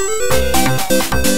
Música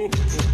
Música